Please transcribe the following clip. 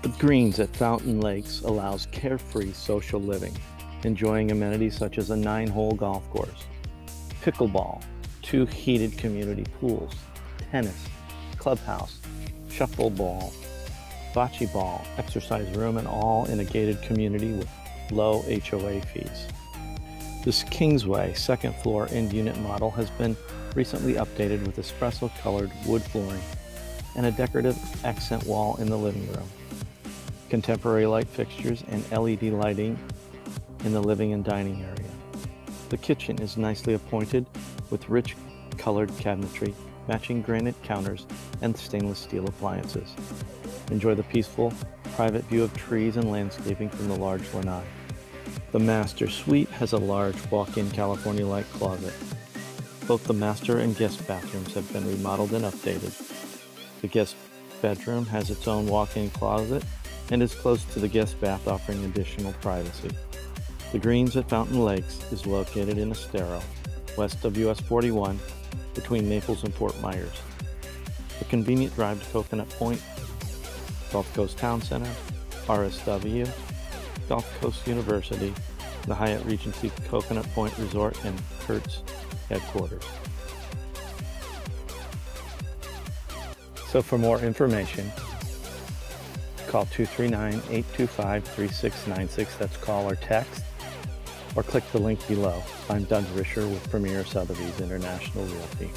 The Greens at Fountain Lakes allows carefree social living, enjoying amenities such as a nine-hole golf course, pickleball, two heated community pools, tennis, clubhouse, shuffleball, bocce ball, exercise room, and all in a gated community with low HOA fees. This Kingsway second floor end unit model has been recently updated with espresso colored wood flooring and a decorative accent wall in the living room. Contemporary light fixtures and LED lighting in the living and dining area. The kitchen is nicely appointed with rich colored cabinetry, matching granite counters, and stainless steel appliances. Enjoy the peaceful, private view of trees and landscaping from the large lanai. The master suite has a large walk-in California-like closet. Both the master and guest bathrooms have been remodeled and updated. The guest bedroom has its own walk-in closet and is close to the guest bath offering additional privacy. The Greens at Fountain Lakes is located in Estero, west of US 41, between Naples and Fort Myers. A convenient drive to Coconut Point, Gulf Coast Town Center, RSW, Gulf Coast University, the Hyatt Regency Coconut Point Resort, and Hertz headquarters. So for more information, call 239-825-3696. That's call or text or click the link below. I'm Doug Risher with Premier Sotheby's International Realty.